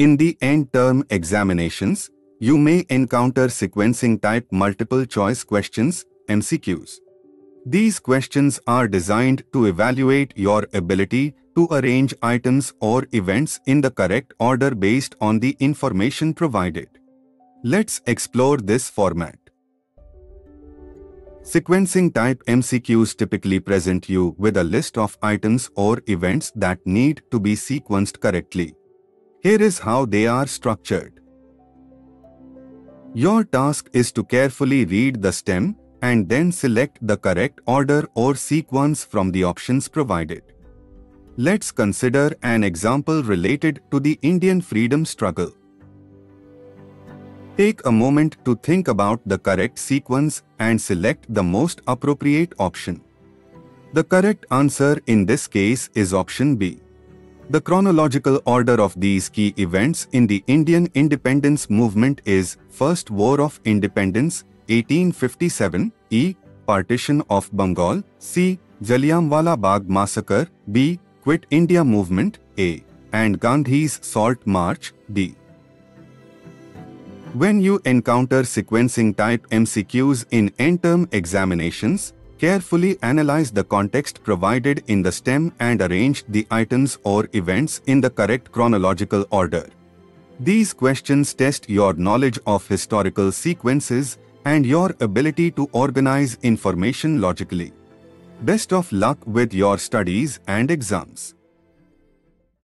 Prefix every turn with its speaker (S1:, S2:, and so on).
S1: In the end term examinations, you may encounter sequencing type multiple choice questions, MCQs. These questions are designed to evaluate your ability to arrange items or events in the correct order based on the information provided. Let's explore this format. Sequencing type MCQs typically present you with a list of items or events that need to be sequenced correctly. Here is how they are structured. Your task is to carefully read the stem and then select the correct order or sequence from the options provided. Let's consider an example related to the Indian freedom struggle. Take a moment to think about the correct sequence and select the most appropriate option. The correct answer in this case is option B. The chronological order of these key events in the Indian independence movement is First War of Independence 1857 E. Partition of Bengal C. Jallianwala Bagh Massacre B. Quit India Movement A. and Gandhi's Salt March D. When you encounter sequencing type MCQs in end-term examinations, carefully analyze the context provided in the stem and arrange the items or events in the correct chronological order. These questions test your knowledge of historical sequences and your ability to organize information logically. Best of luck with your studies and exams.